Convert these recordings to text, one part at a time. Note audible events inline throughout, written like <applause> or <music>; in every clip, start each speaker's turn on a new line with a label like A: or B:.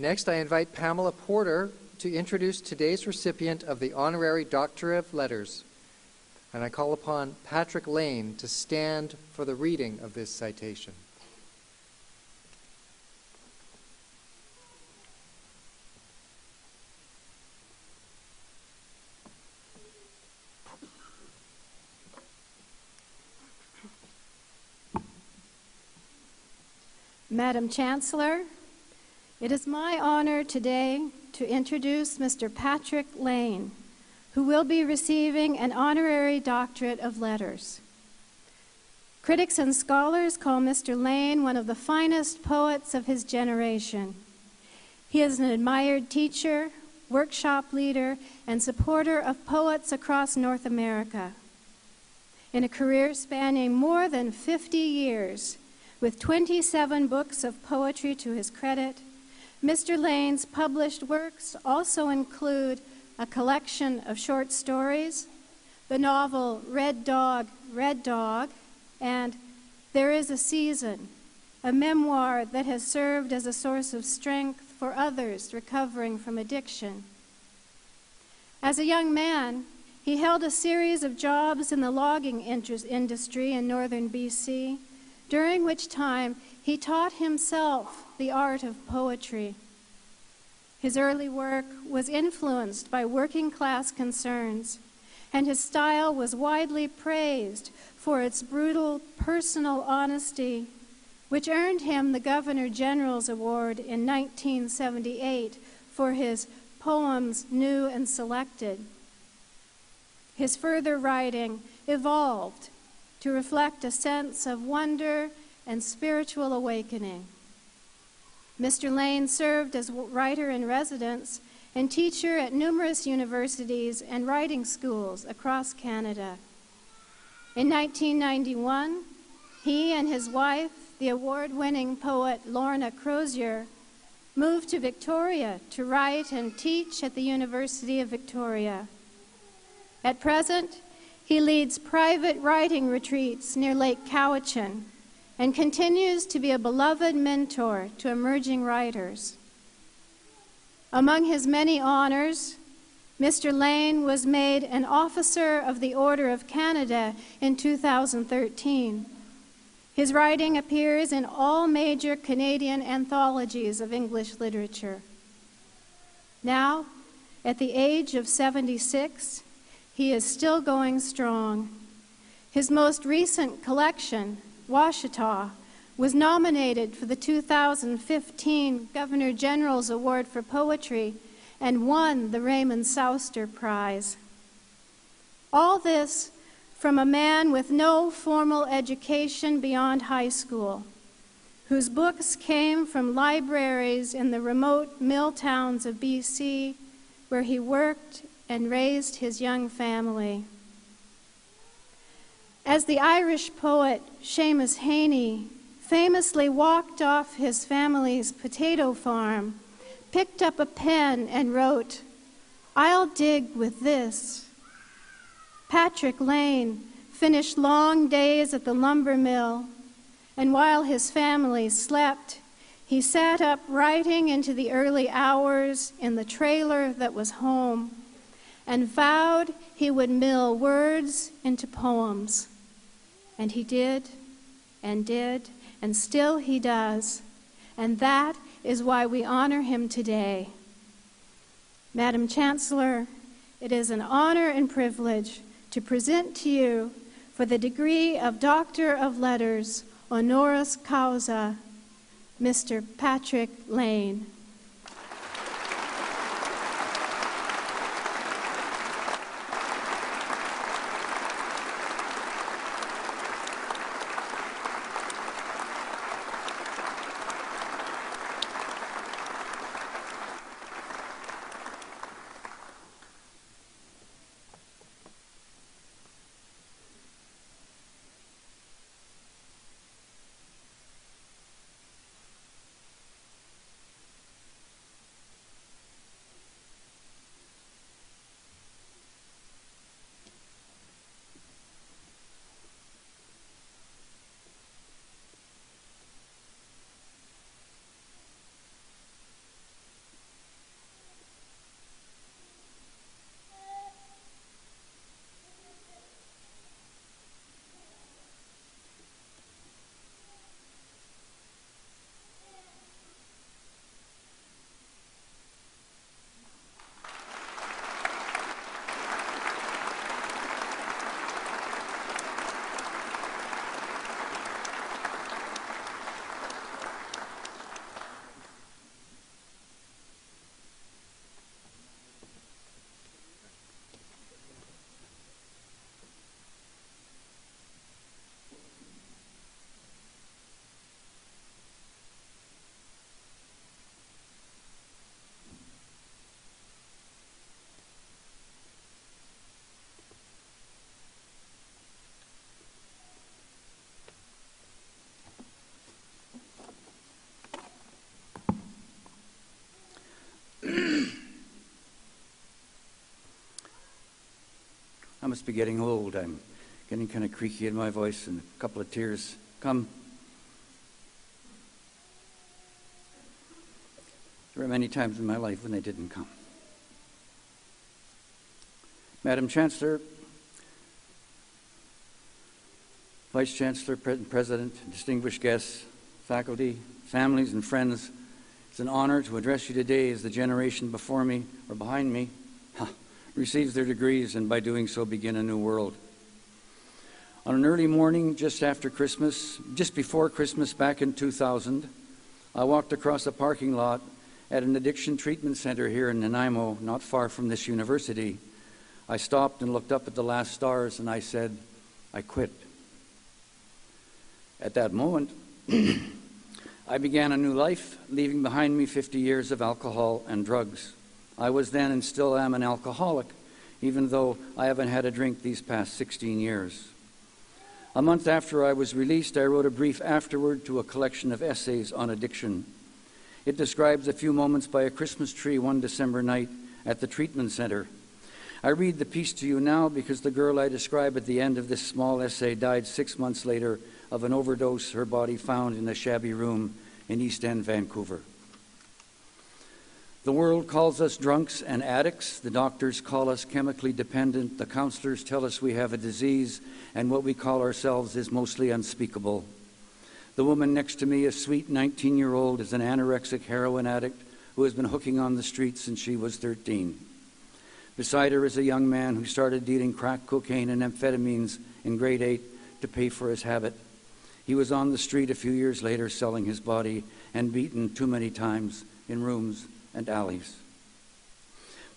A: Next, I invite Pamela Porter to introduce today's recipient of the Honorary Doctor of Letters. And I call upon Patrick Lane to stand for the reading of this citation.
B: Madam Chancellor, it is my honor today to introduce Mr. Patrick Lane, who will be receiving an honorary doctorate of letters. Critics and scholars call Mr. Lane one of the finest poets of his generation. He is an admired teacher, workshop leader, and supporter of poets across North America. In a career spanning more than 50 years, with 27 books of poetry to his credit, Mr. Lane's published works also include a collection of short stories, the novel Red Dog, Red Dog, and There is a Season, a memoir that has served as a source of strength for others recovering from addiction. As a young man, he held a series of jobs in the logging industry in northern BC during which time he taught himself the art of poetry. His early work was influenced by working class concerns, and his style was widely praised for its brutal personal honesty, which earned him the Governor General's Award in 1978 for his poems New and Selected. His further writing evolved to reflect a sense of wonder and spiritual awakening. Mr. Lane served as writer in residence and teacher at numerous universities and writing schools across Canada. In 1991, he and his wife, the award winning poet Lorna Crozier, moved to Victoria to write and teach at the University of Victoria. At present, he leads private writing retreats near Lake Cowichan and continues to be a beloved mentor to emerging writers. Among his many honors, Mr. Lane was made an Officer of the Order of Canada in 2013. His writing appears in all major Canadian anthologies of English literature. Now, at the age of 76, he is still going strong. His most recent collection, Washita, was nominated for the 2015 Governor General's Award for Poetry and won the Raymond Souster Prize. All this from a man with no formal education beyond high school, whose books came from libraries in the remote mill towns of BC, where he worked and raised his young family. As the Irish poet Seamus Heaney famously walked off his family's potato farm, picked up a pen, and wrote, I'll dig with this. Patrick Lane finished long days at the lumber mill, and while his family slept, he sat up writing into the early hours in the trailer that was home and vowed he would mill words into poems. And he did, and did, and still he does. And that is why we honor him today. Madam Chancellor, it is an honor and privilege to present to you for the degree of Doctor of Letters, honoris causa, Mr. Patrick Lane.
C: Must be getting old. I'm getting kind of creaky in my voice and a couple of tears come. There were many times in my life when they didn't come. Madam Chancellor, Vice Chancellor, President, distinguished guests, faculty, families, and friends, it's an honor to address you today as the generation before me or behind me receives their degrees and by doing so begin a new world. On an early morning just after Christmas, just before Christmas back in 2000, I walked across a parking lot at an addiction treatment center here in Nanaimo, not far from this university. I stopped and looked up at the last stars and I said, I quit. At that moment, <clears throat> I began a new life, leaving behind me 50 years of alcohol and drugs. I was then and still am an alcoholic, even though I haven't had a drink these past 16 years. A month after I was released, I wrote a brief afterword to a collection of essays on addiction. It describes a few moments by a Christmas tree one December night at the treatment center. I read the piece to you now because the girl I describe at the end of this small essay died six months later of an overdose, her body found in a shabby room in East End, Vancouver. The world calls us drunks and addicts. The doctors call us chemically dependent. The counselors tell us we have a disease, and what we call ourselves is mostly unspeakable. The woman next to me, a sweet 19 year old, is an anorexic heroin addict who has been hooking on the streets since she was 13. Beside her is a young man who started dealing crack cocaine and amphetamines in grade 8 to pay for his habit. He was on the street a few years later selling his body and beaten too many times in rooms and alleys.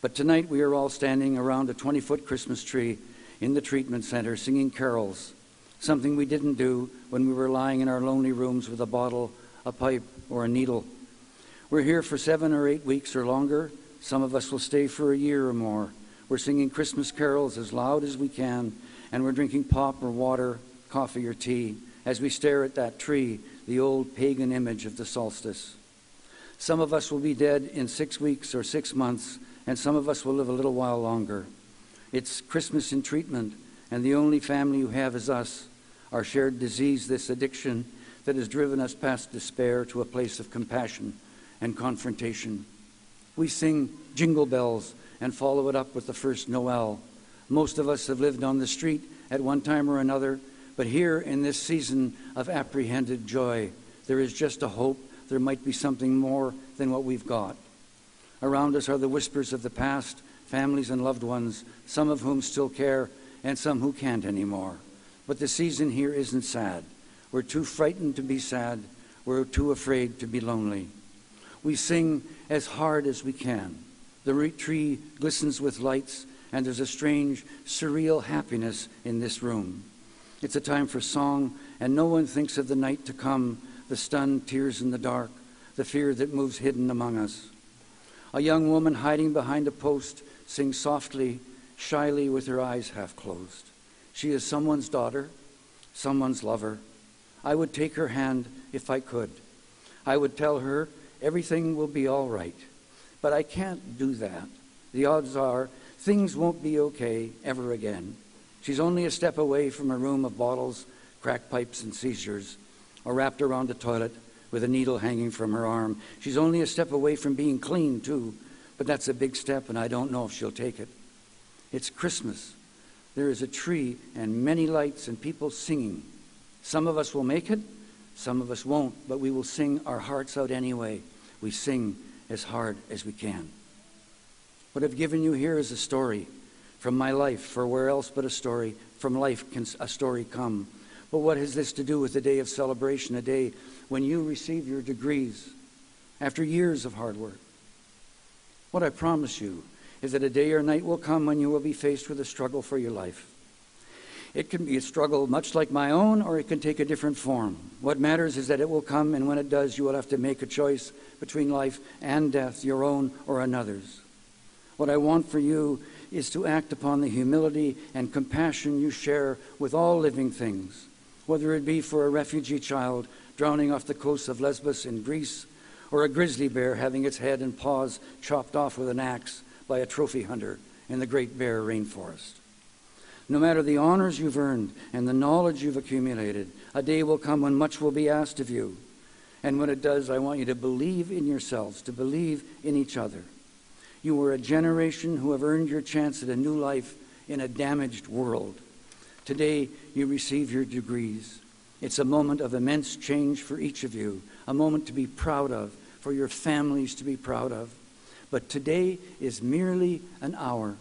C: But tonight we are all standing around a 20 foot Christmas tree in the treatment center singing carols, something we didn't do when we were lying in our lonely rooms with a bottle, a pipe, or a needle. We're here for seven or eight weeks or longer. Some of us will stay for a year or more. We're singing Christmas carols as loud as we can, and we're drinking pop or water, coffee or tea as we stare at that tree, the old pagan image of the solstice. Some of us will be dead in six weeks or six months, and some of us will live a little while longer. It's Christmas in treatment, and the only family you have is us, our shared disease, this addiction that has driven us past despair to a place of compassion and confrontation. We sing jingle bells and follow it up with the first Noel. Most of us have lived on the street at one time or another but here in this season of apprehended joy, there is just a hope there might be something more than what we've got. Around us are the whispers of the past, families and loved ones, some of whom still care and some who can't anymore. But the season here isn't sad. We're too frightened to be sad. We're too afraid to be lonely. We sing as hard as we can. The tree glistens with lights, and there's a strange, surreal happiness in this room. It's a time for song, and no one thinks of the night to come, the stunned tears in the dark, the fear that moves hidden among us. A young woman hiding behind a post sings softly, shyly, with her eyes half closed. She is someone's daughter, someone's lover. I would take her hand if I could. I would tell her everything will be all right. But I can't do that. The odds are things won't be okay ever again. She's only a step away from a room of bottles, crack pipes, and seizures, or wrapped around a toilet with a needle hanging from her arm. She's only a step away from being clean, too, but that's a big step, and I don't know if she'll take it. It's Christmas. There is a tree and many lights and people singing. Some of us will make it, some of us won't, but we will sing our hearts out anyway. We sing as hard as we can. What I've given you here is a story from my life, for where else but a story? From life can a story come. But what has this to do with a day of celebration, a day when you receive your degrees after years of hard work? What I promise you is that a day or night will come when you will be faced with a struggle for your life. It can be a struggle much like my own, or it can take a different form. What matters is that it will come, and when it does, you will have to make a choice between life and death, your own or another's. What I want for you is to act upon the humility and compassion you share with all living things, whether it be for a refugee child drowning off the coast of Lesbos in Greece, or a grizzly bear having its head and paws chopped off with an axe by a trophy hunter in the Great Bear Rainforest. No matter the honors you've earned and the knowledge you've accumulated, a day will come when much will be asked of you. And when it does, I want you to believe in yourselves, to believe in each other. You are a generation who have earned your chance at a new life in a damaged world. Today, you receive your degrees. It's a moment of immense change for each of you, a moment to be proud of, for your families to be proud of. But today is merely an hour.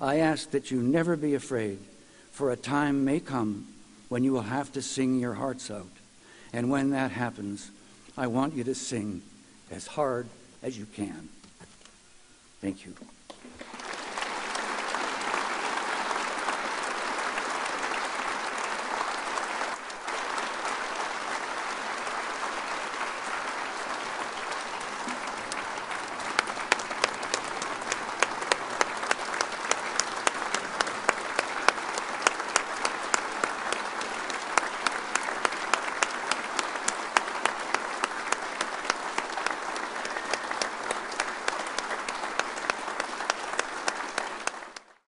C: I ask that you never be afraid, for a time may come when you will have to sing your hearts out. And when that happens, I want you to sing as hard as you can. Thank you.